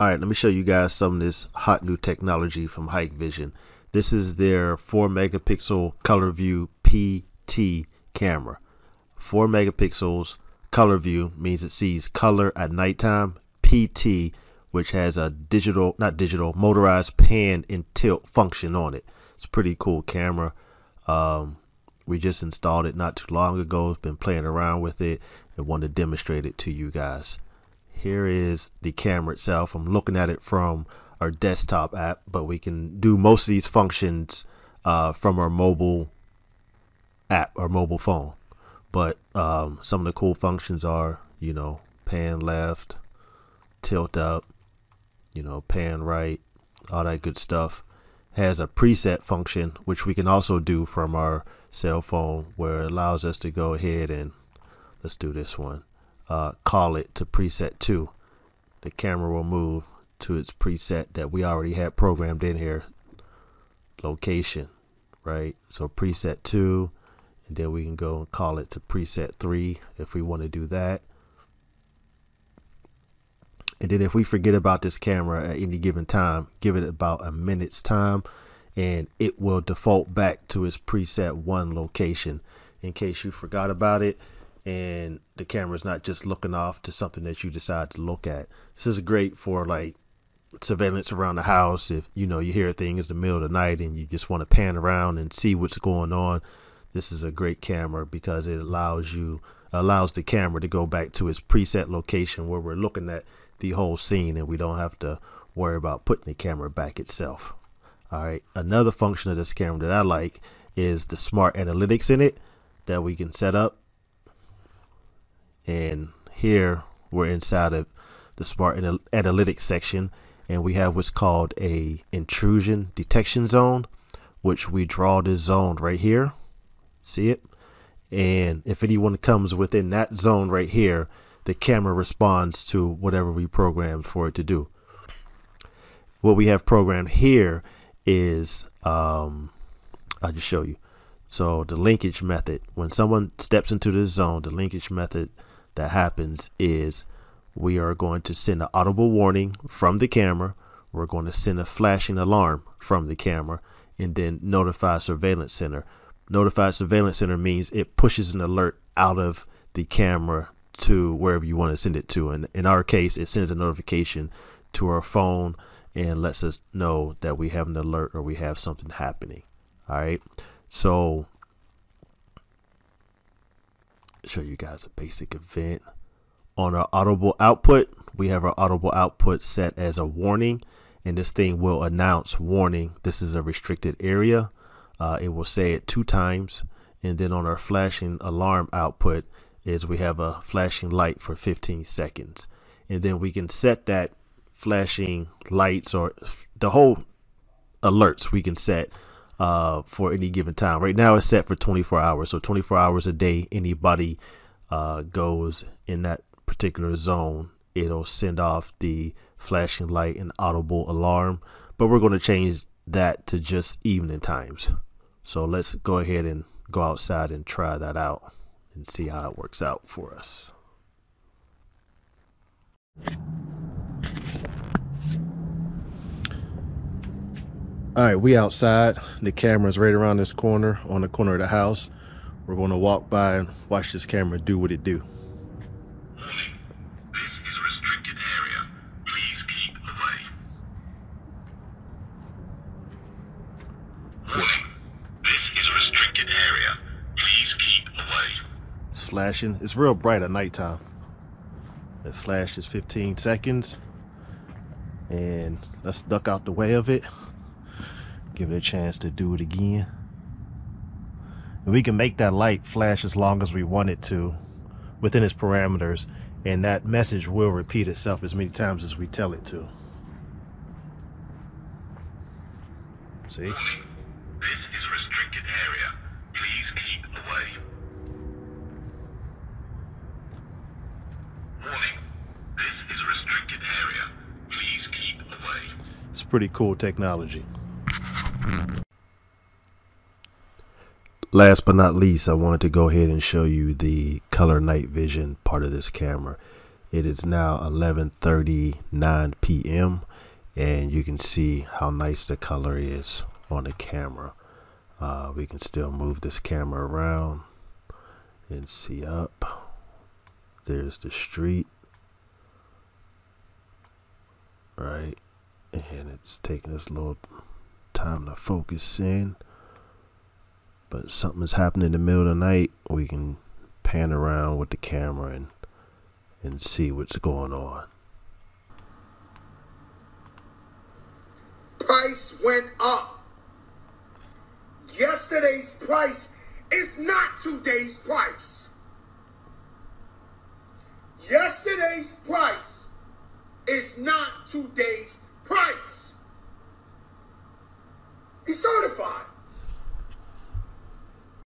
All right, let me show you guys some of this hot new technology from Hikvision. This is their 4 megapixel ColorVu PT camera. 4 megapixels ColorVu means it sees color at nighttime. PT, which has a digital, not digital, motorized pan and tilt function on it. It's a pretty cool camera. Um, we just installed it not too long ago. Been playing around with it and want to demonstrate it to you guys here is the camera itself. I'm looking at it from our desktop app, but we can do most of these functions uh, from our mobile app or mobile phone. But um, some of the cool functions are, you know, pan left, tilt up, you know, pan right, all that good stuff. Has a preset function, which we can also do from our cell phone, where it allows us to go ahead and let's do this one uh, call it to preset 2 the camera will move to its preset that we already had programmed in here. Location right? So preset 2 and then we can go and call it to preset 3 if we want to do that. And then if we forget about this camera at any given time give it about a minute's time and it will default back to its preset 1 location. In case you forgot about it and the camera's not just looking off to something that you decide to look at. This is great for like surveillance around the house. If you know you hear a thing in the middle of the night and you just want to pan around and see what's going on, this is a great camera because it allows you allows the camera to go back to its preset location where we're looking at the whole scene and we don't have to worry about putting the camera back itself. All right, another function of this camera that I like is the smart analytics in it that we can set up and here we're inside of the smart analytics section and we have what's called a intrusion detection zone which we draw this zone right here. See it? And if anyone comes within that zone right here the camera responds to whatever we programmed for it to do. What we have programmed here is um, I'll just show you. So the linkage method. When someone steps into this zone the linkage method that happens is we are going to send an audible warning from the camera. We're going to send a flashing alarm from the camera and then notify surveillance center. Notify surveillance center means it pushes an alert out of the camera to wherever you want to send it to. And in our case, it sends a notification to our phone and lets us know that we have an alert or we have something happening. All right. So show you guys a basic event. On our audible output, we have our audible output set as a warning, and this thing will announce warning. This is a restricted area. Uh, it will say it two times. And then on our flashing alarm output is we have a flashing light for 15 seconds. And then we can set that flashing lights or the whole alerts we can set uh, for any given time. Right now it's set for 24 hours. So 24 hours a day, anybody uh, goes in that particular zone, it'll send off the flashing light and audible alarm. But we're going to change that to just evening times. So let's go ahead and go outside and try that out and see how it works out for us. All right, we outside. The camera's right around this corner, on the corner of the house. We're going to walk by and watch this camera do what it do. Warning. This is a restricted area. Please keep away. Warning. This is a restricted area. Please keep away. It's flashing. It's real bright at nighttime. It flashes 15 seconds. And let's duck out the way of it give it a chance to do it again. And we can make that light flash as long as we want it to within its parameters and that message will repeat itself as many times as we tell it to. See? This is a restricted area. Please keep away. Warning. This is a restricted area. Please keep away. Warning. This is a restricted area. Please keep away. It's pretty cool technology. Last but not least, I wanted to go ahead and show you the color night vision part of this camera. It is now 11:39 p.m. and you can see how nice the color is on the camera. Uh, we can still move this camera around and see up. There's the street. Right. And it's taking us a little time to focus in. But something's happening in the middle of the night. We can pan around with the camera and and see what's going on. Price went up. Yesterday's price is not today's price. Yesterday's price is not today's price. He's certified.